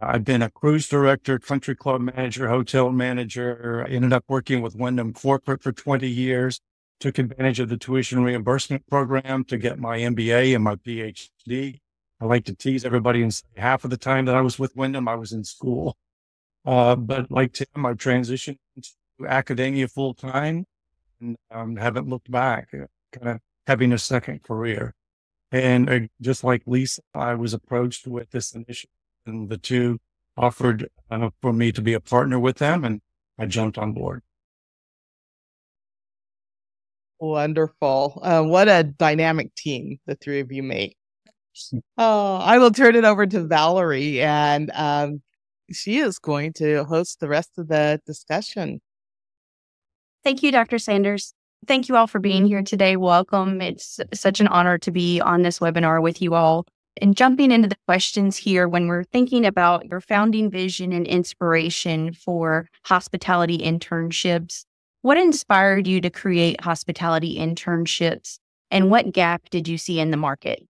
I've been a cruise director, country club manager, hotel manager. I ended up working with Wyndham Corporate for 20 years. Took advantage of the tuition reimbursement program to get my MBA and my PhD. I like to tease everybody and say half of the time that I was with Wyndham, I was in school. Uh, but like Tim, I transitioned to academia full time and um, haven't looked back, uh, kind of having a second career. And uh, just like Lisa, I was approached with this initiative and the two offered uh, for me to be a partner with them and I jumped on board. Wonderful. Uh, what a dynamic team the three of you make. Oh, I will turn it over to Valerie, and um, she is going to host the rest of the discussion. Thank you, Dr. Sanders. Thank you all for being here today. Welcome. It's such an honor to be on this webinar with you all. And jumping into the questions here, when we're thinking about your founding vision and inspiration for hospitality internships, what inspired you to create hospitality internships and what gap did you see in the market?